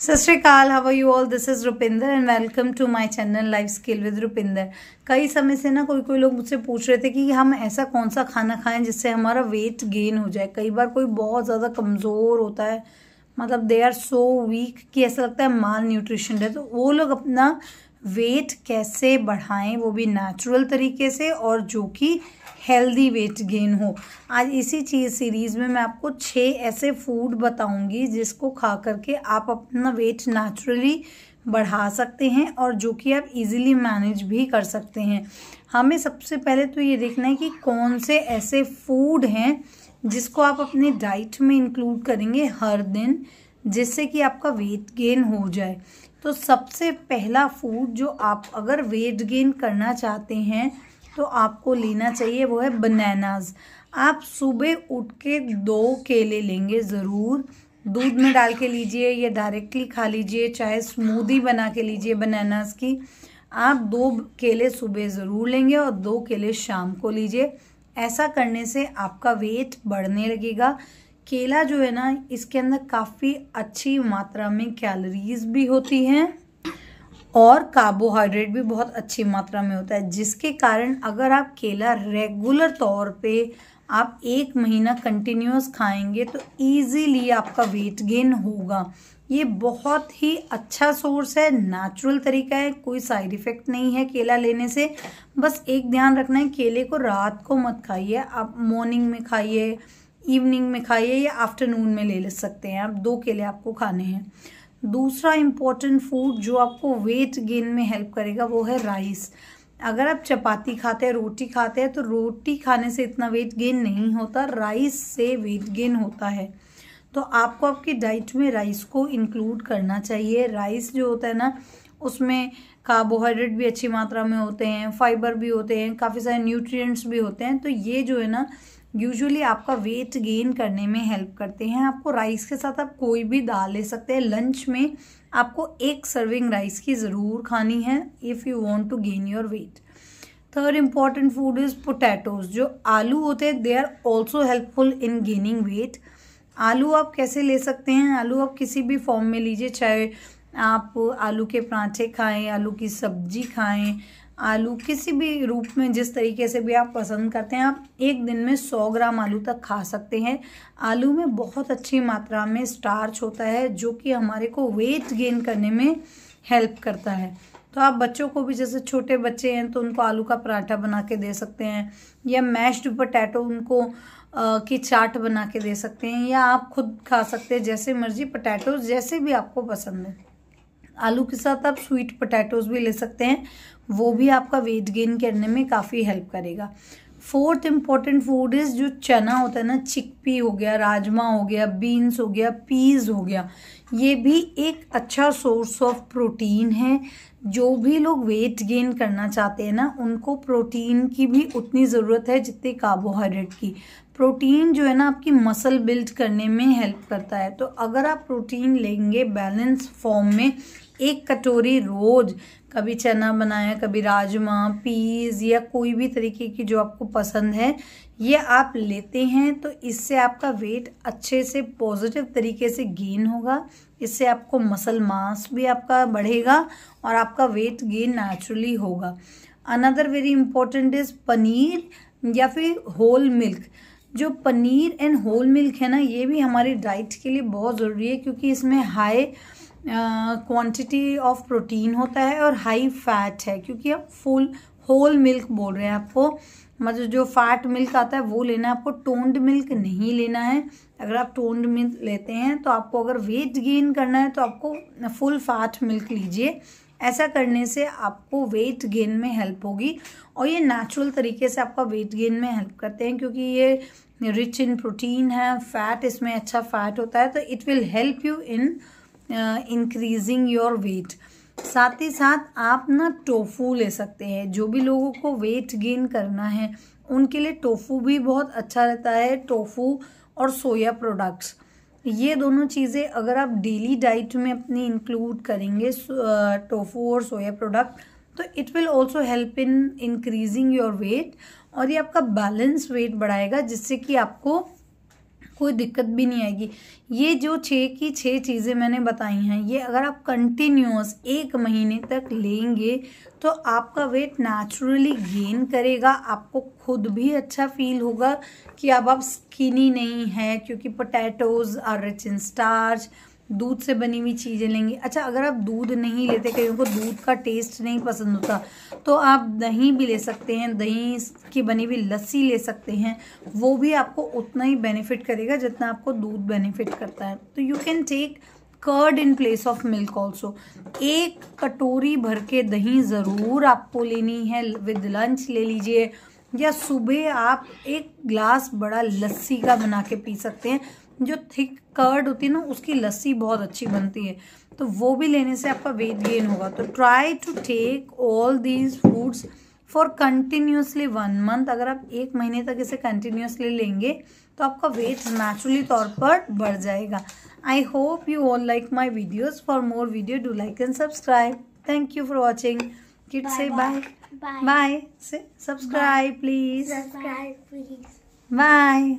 सत श्रीकाल how are you all this is Rupinder and welcome to my channel life skill with Rupinder कई समय से ना कोई कोई लोग मुझसे पूछ रहे थे कि हम ऐसा कौन सा खाना खाएँ जिससे हमारा वेट गेन हो जाए। कई बार कोई बहुत ज़्यादा कमज़ोर होता है मतलब दे आर सो वीक कि ऐसा लगता है माल न्यूट्रिशन है। तो वो लोग अपना वेट कैसे बढ़ाएँ वो भी नेचुरल तरीके से और जो कि हेल्दी वेट गेन हो। आज इसी चीज़ सीरीज़ में मैं आपको छः ऐसे फ़ूड बताऊँगी जिसको खा करके आप अपना वेट नेचुरली बढ़ा सकते हैं और जो कि आप इजीली मैनेज भी कर सकते हैं। हमें सबसे पहले तो ये देखना है कि कौन से ऐसे फ़ूड हैं जिसको आप अपनी डाइट में इंक्लूड करेंगे हर दिन, जिससे कि आपका वेट गेन हो जाए। तो सबसे पहला फ़ूड जो आप अगर वेट गेन करना चाहते हैं तो आपको लेना चाहिए वो है बनानाज आप सुबह उठ के दो केले लेंगे ज़रूर. दूध में डाल के लीजिए या डायरेक्टली खा लीजिए, चाहे स्मूदी बना के लीजिए बनानास की. आप दो केले सुबह ज़रूर लेंगे और दो केले शाम को लीजिए. ऐसा करने से आपका वेट बढ़ने लगेगा. केला जो है ना, इसके अंदर काफ़ी अच्छी मात्रा में कैलोरीज भी होती हैं और कार्बोहाइड्रेट भी बहुत अच्छी मात्रा में होता है, जिसके कारण अगर आप केला रेगुलर तौर पे आप एक महीना कंटिन्यूस खाएँगे तो इजीली आपका वेट गेन होगा। ये बहुत ही अच्छा सोर्स है नेचुरल तरीका है, कोई साइड इफ़ेक्ट नहीं है केला लेने से। बस एक ध्यान रखना है, केले को रात को मत खाइए, आप मॉर्निंग में खाइए इवनिंग में खाइए या आफ्टरनून में ले ले सकते हैं। आप दो केले आपको खाने हैं। दूसरा इम्पोर्टेंट फ़ूड जो आपको वेट गेन में हेल्प करेगा वो है राइस अगर आप चपाती खाते हैं, रोटी खाते हैं तो रोटी खाने से इतना वेट गेन नहीं होता राइस से वेट गेन होता है। तो आपको आपकी डाइट में राइस को इंक्लूड करना चाहिए। राइस जो होता है ना उसमें कार्बोहाइड्रेट भी अच्छी मात्रा में होते हैं फाइबर भी होते हैं, काफ़ी सारे न्यूट्रिएंट्स भी होते हैं। तो ये जो है ना यूजुअली आपका वेट गेन करने में हेल्प करते हैं। आपको राइस के साथ आप कोई भी दाल ले सकते हैं। लंच में आपको एक सर्विंग राइस की ज़रूर खानी है if you want to gain your weight third important food is potatoes जो आलू होते हैं they are also helpful in gaining weight आलू आप कैसे ले सकते हैं? आलू आप किसी भी फॉर्म में लीजिए, चाहे आप आलू के पराठे खाएँ आलू की सब्ज़ी खाएँ आलू किसी भी रूप में जिस तरीके से भी आप पसंद करते हैं आप एक दिन में 100 ग्राम आलू तक खा सकते हैं। आलू में बहुत अच्छी मात्रा में स्टार्च होता है जो कि हमारे को वेट गेन करने में हेल्प करता है। तो आप बच्चों को भी जैसे छोटे बच्चे हैं तो उनको आलू का पराठा बना के दे सकते हैं या मैश्ड पोटैटो उनको आ, की चाट बना के दे सकते हैं या आप खुद खा सकते हैं जैसे मर्ज़ी पोटैटो जैसे भी आपको पसंद है। आलू के साथ आप स्वीट पोटैटोज भी ले सकते हैं। वो भी आपका वेट गेन करने में काफ़ी हेल्प करेगा। फोर्थ इंपॉर्टेंट फ़ूड इज़ जो चना होता है ना चिकपी हो गया राजमा हो गया बीन्स हो गया पीज हो गया। ये भी एक अच्छा सोर्स ऑफ़ प्रोटीन है। जो भी लोग वेट गेन करना चाहते हैं ना, उनको प्रोटीन की भी उतनी ज़रूरत है जितनी कार्बोहाइड्रेट की। प्रोटीन जो है ना, आपकी मसल बिल्ड करने में हेल्प करता है। तो अगर आप प्रोटीन लेंगे बैलेंस फॉर्म में, एक कटोरी रोज, कभी चना बनाया, कभी राजमा पीज या कोई भी तरीके की जो आपको पसंद है ये आप लेते हैं तो इससे आपका वेट अच्छे से पॉजिटिव तरीके से गेन होगा। इससे आपको मसल मास भी आपका बढ़ेगा और आपका वेट गेन नेचुरली होगा। Another very important is paneer या फिर होल मिल्क जो पनीर एंड होल मिल्क है ना, ये भी हमारी डाइट के लिए बहुत ज़रूरी है क्योंकि इसमें हाई क्वांटिटी ऑफ़ प्रोटीन होता है और हाई फैट है क्योंकि आप फुल होल मिल्क बोल रहे हैं आपको। मतलब जो फैट मिल्क आता है, वो लेना है आपको। टोन्ड मिल्क नहीं लेना है। अगर आप टोन्ड मिल्क लेते हैं तो आपको अगर वेट गेन करना है तो आपको फुल फैट मिल्क लीजिए। ऐसा करने से आपको वेट गेन में हेल्प होगी। और ये नेचुरल तरीके से आपका वेट गेन में हेल्प करते हैं, क्योंकि ये रिच इन प्रोटीन है फैट इसमें अच्छा फैट होता है तो it will help you in increasing your weight साथ ही साथ आप ना टोफू ले सकते हैं। जो भी लोगों को वेट गेन करना है, उनके लिए टोफू भी बहुत अच्छा रहता है, टोफू और सोया प्रोडक्ट्स ये दोनों चीज़ें अगर आप डेली डाइट में अपनी इंक्लूड करेंगे टोफू और सोया प्रोडक्ट तो it will also help in increasing your weight और ये आपका बैलेंस वेट बढ़ाएगा, जिससे कि आपको कोई दिक्कत भी नहीं आएगी। ये जो छः की छः चीज़ें मैंने बताई हैं, ये अगर आप कंटिन्यूस एक महीने तक लेंगे तो आपका वेट नेचुरली गेन करेगा। आपको खुद भी अच्छा फील होगा कि अब आप स्किनी नहीं है, क्योंकि potatoes are rich in starch दूध से बनी हुई चीज़ें लेंगे। अच्छा अगर आप दूध नहीं लेते, कहीं को दूध का टेस्ट नहीं पसंद होता तो आप दही भी ले सकते हैं, दही की बनी हुई लस्सी ले सकते हैं। वो भी आपको उतना ही बेनिफिट करेगा जितना आपको दूध बेनिफिट करता है। तो you can take curd in place of milk also एक कटोरी भर के दही ज़रूर आपको लेनी है विद लंच ले लीजिए। या सुबह आप एक ग्लास बड़ा लस्सी का बना के पी सकते हैं। जो थिक कर्ड होती है ना उसकी लस्सी बहुत अच्छी बनती है। तो वो भी लेने से आपका वेट गेन होगा। तो try to take all these foods for continuously one month अगर आप एक महीने तक इसे कंटिन्यूसली लेंगे तो आपका वेट नेचुरली तौर पर बढ़ जाएगा। I hope you all like my videos for more video do like and subscribe thank you for watching kit से बाय बाय से subscribe please Subscribe, please. Bye